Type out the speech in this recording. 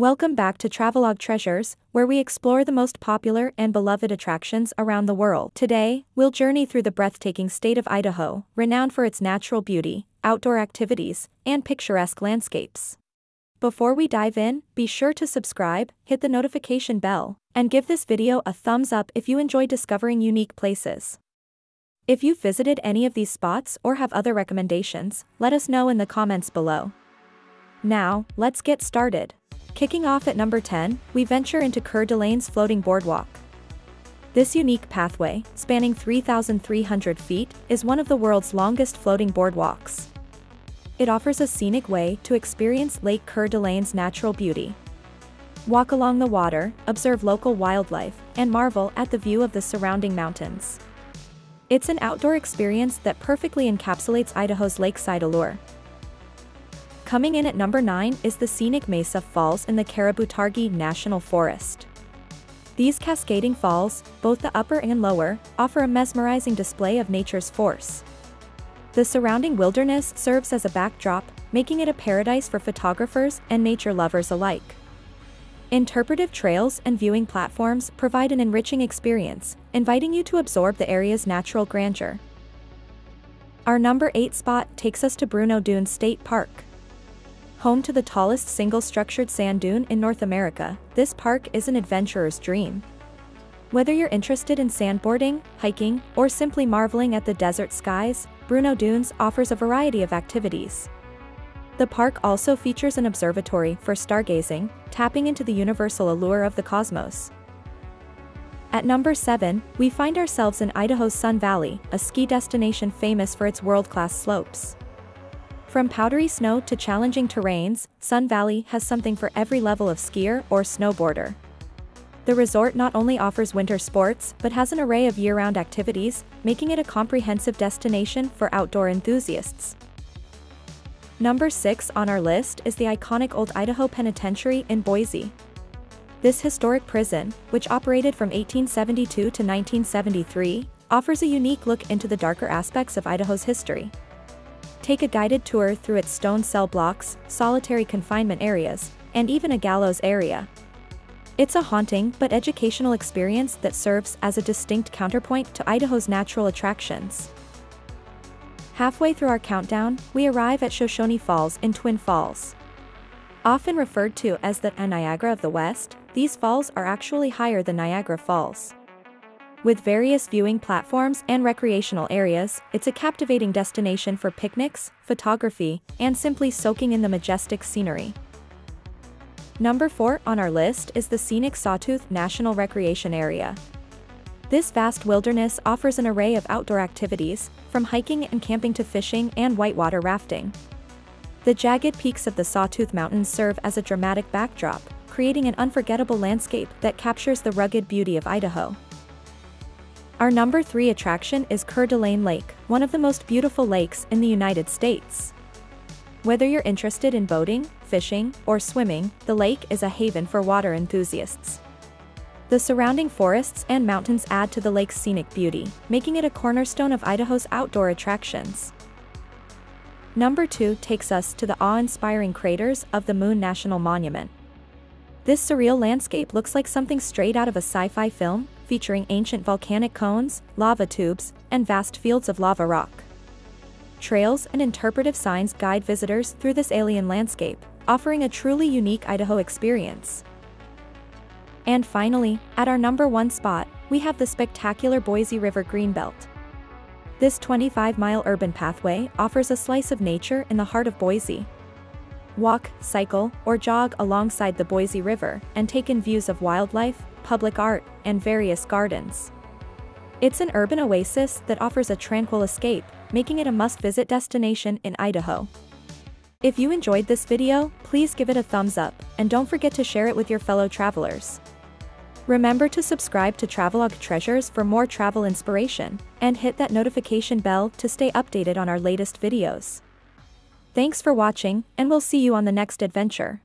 Welcome back to Travelogue Treasures, where we explore the most popular and beloved attractions around the world. Today, we'll journey through the breathtaking state of Idaho, renowned for its natural beauty, outdoor activities, and picturesque landscapes. Before we dive in, be sure to subscribe, hit the notification bell, and give this video a thumbs up if you enjoy discovering unique places. If you've visited any of these spots or have other recommendations, let us know in the comments below. Now, let's get started. Kicking off at number 10, we venture into Coeur d'Alene's floating boardwalk. This unique pathway, spanning 3,300 feet, is one of the world's longest floating boardwalks. It offers a scenic way to experience Lake Coeur d'Alene's natural beauty. Walk along the water, observe local wildlife, and marvel at the view of the surrounding mountains. It's an outdoor experience that perfectly encapsulates Idaho's lakeside allure. Coming in at number 9 is the scenic Mesa Falls in the Caribou-Targhee National Forest. These cascading falls, both the upper and lower, offer a mesmerizing display of nature's force. The surrounding wilderness serves as a backdrop, making it a paradise for photographers and nature lovers alike. Interpretive trails and viewing platforms provide an enriching experience, inviting you to absorb the area's natural grandeur. Our number 8 spot takes us to Bruneau Dunes State Park. Home to the tallest single-structured sand dune in North America, this park is an adventurer's dream. Whether you're interested in sandboarding, hiking, or simply marveling at the desert skies, Bruneau Dunes offers a variety of activities. The park also features an observatory for stargazing, tapping into the universal allure of the cosmos. At number 7, we find ourselves in Idaho's Sun Valley, a ski destination famous for its world-class slopes. From powdery snow to challenging terrains, Sun Valley has something for every level of skier or snowboarder. The resort not only offers winter sports but has an array of year-round activities, making it a comprehensive destination for outdoor enthusiasts. Number 6 on our list is the iconic Old Idaho Penitentiary in Boise. This historic prison, which operated from 1872 to 1973, offers a unique look into the darker aspects of Idaho's history. Take a guided tour through its stone cell blocks, solitary confinement areas, and even a gallows area. It's a haunting but educational experience that serves as a distinct counterpoint to Idaho's natural attractions. Halfway through our countdown, we arrive at Shoshone Falls in Twin Falls. Often referred to as the Niagara of the West, these falls are actually higher than Niagara Falls. With various viewing platforms and recreational areas, it's a captivating destination for picnics, photography, and simply soaking in the majestic scenery. Number 4 on our list is the scenic Sawtooth National Recreation Area. This vast wilderness offers an array of outdoor activities, from hiking and camping to fishing and whitewater rafting. The jagged peaks of the Sawtooth Mountains serve as a dramatic backdrop, creating an unforgettable landscape that captures the rugged beauty of Idaho. Our number 3 attraction is Coeur d'Alene Lake, one of the most beautiful lakes in the United States. Whether you're interested in boating, fishing, or swimming, the lake is a haven for water enthusiasts. The surrounding forests and mountains add to the lake's scenic beauty, making it a cornerstone of Idaho's outdoor attractions. Number 2 takes us to the awe-inspiring craters of the Moon National Monument. This surreal landscape looks like something straight out of a sci-fi film, featuring ancient volcanic cones, lava tubes, and vast fields of lava rock. Trails and interpretive signs guide visitors through this alien landscape, offering a truly unique Idaho experience. And finally, at our number one spot, we have the spectacular Boise River Greenbelt. This 25-mile urban pathway offers a slice of nature in the heart of Boise. Walk, cycle, or jog alongside the Boise River and take in views of wildlife, public art, and various gardens. It's an urban oasis that offers a tranquil escape, making it a must-visit destination in Idaho. If you enjoyed this video, please give it a thumbs up, and don't forget to share it with your fellow travelers. Remember to subscribe to Travelogue Treasures for more travel inspiration, and hit that notification bell to stay updated on our latest videos. Thanks for watching, and we'll see you on the next adventure.